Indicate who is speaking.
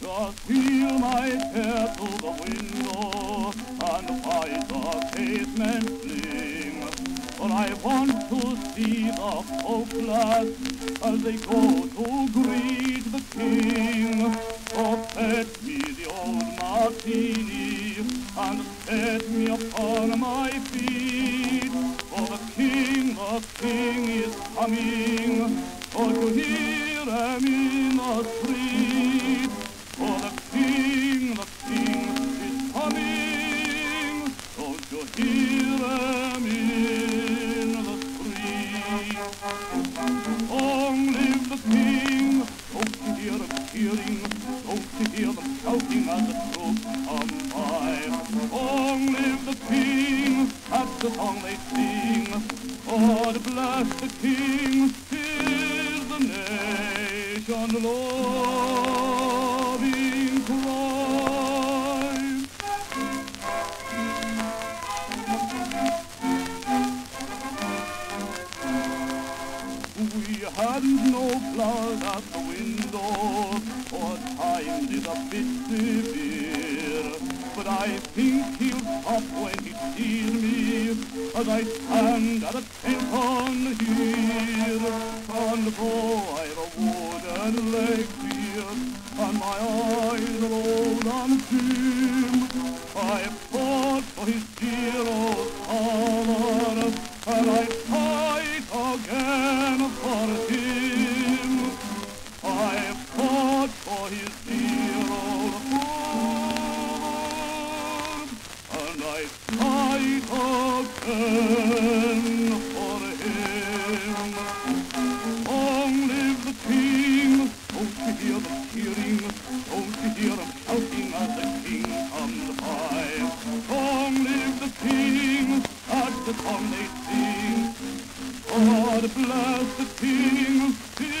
Speaker 1: Just feel my chair to the window and fight the casement fling. For I want to see the folkless as they go to greet the king. So fetch me the old martini and set me upon my feet. For the king, the king is coming. For to hear him in the street. For the king, the king is coming. Don't you hear him in the street? Long live the king! Don't you hear them cheering? Don't you hear them shouting as the troops come by? Long live the king! That's the song they sing. The king! Tis the nation loving cry. We had no blood at the window, for time is a bit severe. But I think he'll stop when he sees as I stand at attention here. And though I've a wooden leg here, and my eyes are old and dim, I've fought for his dear sing. God bless the king, his nation,